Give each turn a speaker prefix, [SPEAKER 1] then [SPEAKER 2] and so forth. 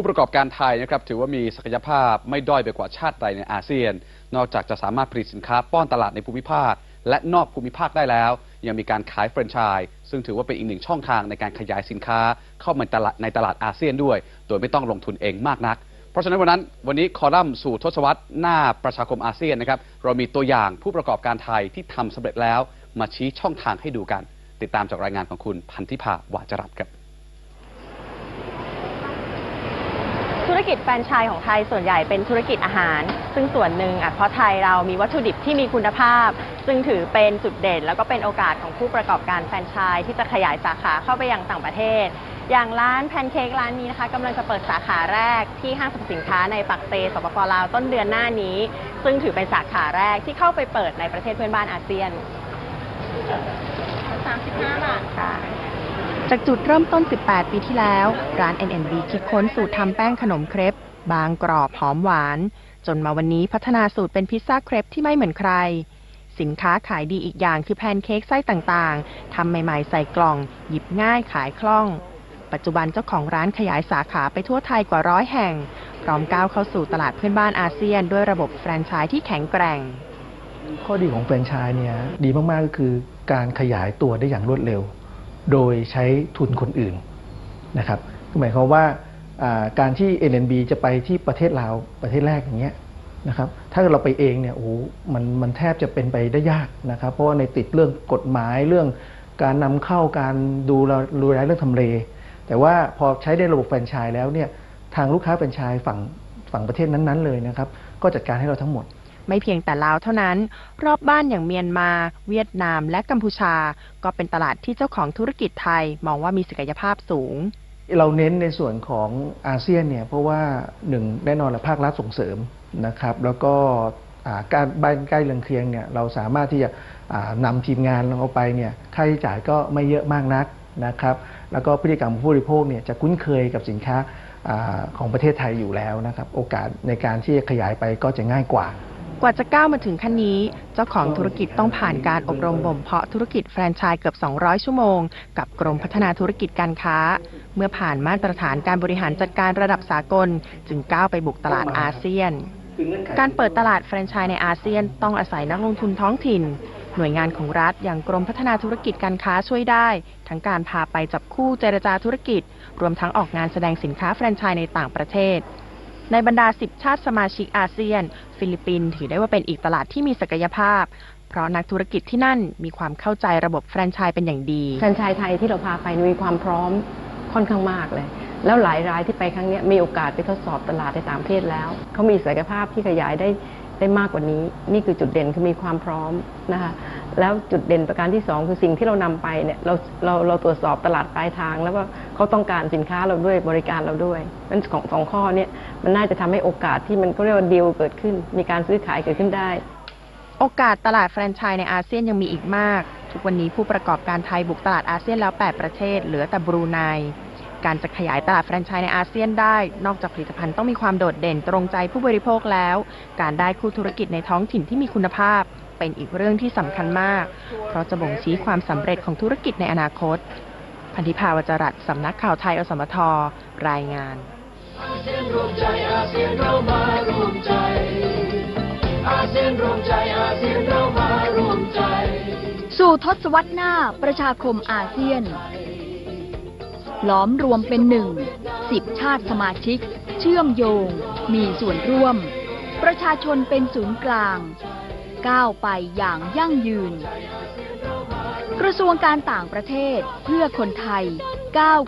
[SPEAKER 1] ผู้ประกอบการไทยนะครับถือว่ามีศักยภาพไม่ด้อยไปกว่าชาติใดในอาเซียน นอกจากจะสามารถผลิตสินค้าป้อนตลาดในภูมิภาค และนอกภูมิภาคได้แล้ว ยังมีการขายแฟรนไชส์ซึ่งถือว่าเป็นอีกหนึ่งช่องทางในการขยายสินค้าเข้ามาในตลาดในตลาดอาเซียนด้วย โดยไม่ต้องลงทุนเองมากนัก เพราะฉะนั้นวันนั้นวันนี้คอลัมน์สู่ทศวรรษหน้าประชาคมอาเซียนนะครับเรามีตัวอย่างผู้ประกอบการไทยที่ทำสำเร็จแล้ว มาชี้ช่องทางให้ดูกัน ติดตามจากรายงานของคุณพันธิภาวาจรัตครับ
[SPEAKER 2] ธุรกิจแฟรนไชส์ของไทยส่วนใหญ่เป็นธุรกิจอาหาร ซึ่งส่วนหนึ่งอะเพราะไทยเรามีวัตถุดิบที่มีคุณภาพ ซึ่งถือเป็นจุดเด่น แล้วก็เป็นโอกาสของผู้ประกอบการแฟรนไชส์ที่จะขยายสาขาเข้าไปยังต่างประเทศ อย่างร้านแพนเค้กร้านนี้นะคะกำลังจะเปิดสาขาแรกที่ห้างสรรพสินค้าในปากเซสปป.ลาวต้นเดือนหน้านี้ ซึ่งถือเป็นสาขาแรกที่เข้าไปเปิดในประเทศเพื่อนบ้านอาเซียน35บาทค่ะ
[SPEAKER 3] จากจุดเริ่มต้น 18 ปีที่แล้ว ร้าน NNB คิดค้นสูตรทำแป้งขนมเครปบางกรอบหอมหวาน จนมาวันนี้พัฒนาสูตรเป็นพิซซ่าเครปที่ไม่เหมือนใคร สินค้าขายดีอีกอย่างคือแพนเค้กไส้ต่างๆทำใหม่ๆใส่กล่อง หยิบง่ายขายคล่อง ปัจจุบันเจ้าของร้านขยายสาขาไปทั่วไทยกว่าร้อยแห่ง พร้อมก้าวเข้าสู่ตลาดเพื่อนบ้านอาเซียน ด้วยระบบแฟรนไชส์ที่แข็งแกร่ง
[SPEAKER 4] ข้อดีของแฟรนไชส์เนี่ยดีมากๆก็คือการขยายตัวได้อย่างรวดเร็ว โดยใช้ทุนคนอื่นนะครับหมายความว่าการที่ NNB จะไปที่ประเทศลาวประเทศแรกอย่างเงี้ยนะครับถ้าเราไปเองเนี่ยโอ้มันมันแทบจะเป็นไปได้ยากนะครับ เพราะว่าในติดเรื่องกฎหมายเรื่องการนำเข้าการดูแลดูแลเรื่องทำเล แต่ว่าพอใช้ได้ระบบแฟรนไชส์แล้วเนี่ยทางลูกค้าแฟรนไชส์ฝั่งฝั่งประเทศนั้นๆเลยนะครับ ก็จัดการให้เราทั้งหมด
[SPEAKER 3] ไม่เพียงแต่ลาวเท่านั้น รอบบ้านอย่างเมียนมา เวียดนามและกัมพูชา ก็เป็นตลาดที่เจ้าของธุรกิจไทยมองว่ามีศักยภาพสูง
[SPEAKER 4] เราเน้นในส่วนของอาเซียนเนี่ยเพราะว่าหนึ่งแน่นอนละภาครัฐส่งเสริมนะครับ แล้วก็การบ้านใกล้เรือนเคียงเนี่ยเราสามารถที่จะอ่านำทีมงานเราไปเนี่ยค่าใช้จ่ายก็ไม่เยอะมากนักนะครับ แล้วก็พฤติกรรมของผู้บริโภคเนี่ยจะคุ้นเคยกับสินค้าของประเทศไทยอยู่แล้วนะครับ โอกาสในการที่จะขยายไปก็จะง่ายกว่า
[SPEAKER 3] กว่าจะก้าวมาถึงขั้นนี้ เจ้าของธุรกิจต้องผ่านการอบรมบ่มเพาะธุรกิจแฟรนไชส์เกือบ 200 ชั่วโมง กับกรมพัฒนาธุรกิจการค้า เมื่อผ่านมาตรฐานการบริหารจัดการระดับสากล จึงก้าวไปบุกตลาดอาเซียน การเปิดตลาดแฟรนไชส์ในอาเซียนต้องอาศัยนักลงทุนท้องถิ่น หน่วยงานของรัฐอย่างกรมพัฒนาธุรกิจการค้าช่วยได้ ทั้งการพาไปจับคู่เจรจาธุรกิจ รวมทั้งออกงานแสดงสินค้าแฟรนไชส์ในต่างประเทศ ในบรรดา 10 ชาติสมาชิกอาเซียน ฟิลิปปินส์ถือได้ว่าเป็นอีกตลาดที่มีศักยภาพ เพราะนักธุรกิจที่นั่นมีความเข้าใจระบบแฟรนไชส์เป็นอย่างดี
[SPEAKER 5] แฟรนไชส์ไทยที่เราพาไปมีความพร้อมค่อนข้างมากเลย แล้วหลายรายที่ไปครั้งนี้มีโอกาสไปทดสอบตลาดในต่างประเทศแล้วเขามีศักยภาพที่ขยายได้ได้มากกว่านี้ นี่คือจุดเด่นคือมีความพร้อมนะคะ แล้วจุดเด่นประการที่สองคือสิ่งที่เรานำไปเนี่ยเราเราเราตรวจสอบตลาดปลายทาง แล้วว่าเขาต้องการสินค้าเราด้วยบริการเราด้วยมันของสองข้อเนี่ยมันน่าจะทำให้โอกาสที่มันก็เรียกว่าดีลเกิดขึ้น มีการซื้อขายเกิดขึ้นได้
[SPEAKER 3] โอกาสตลาดแฟรนไชส์ในอาเซียนยังมีอีกมาก ทุกวันนี้ผู้ประกอบการไทยบุกตลาดอาเซียนแล้ว 8 ประเทศ เหลือแต่บรูไนการจะขยายตลาดแฟรนไชส์ในอาเซียนได้ นอกจากผลิตภัณฑ์ต้องมีความโดดเด่นตรงใจผู้บริโภคแล้ว การได้คู่ธุรกิจในท้องถิ่นที่มีคุณภาพ เป็นอีกเรื่องที่สำคัญมาก เพราะจะบ่งชี้ความสำเร็จของธุรกิจในอนาคต พันธิพาวจรัตน์สำนักข่าวไทยอสมทรายงาน
[SPEAKER 6] อาเซียนรวมใจอาเซียนเรามารวมใจ อาเซียนรวมใจอาเซียนเรามารวมใจ
[SPEAKER 7] สู่ทศวรรษหน้าประชาคมอาเซียน ล้อมรวมเป็นหนึ่งสิบชาติสมาชิก เชื่อมโยง มีส่วนร่วม ประชาชนเป็นศูนย์กลาง ก้าวไปอย่างยั่งยืน กระทรวงการต่างประเทศเพื่อคนไทยก้าว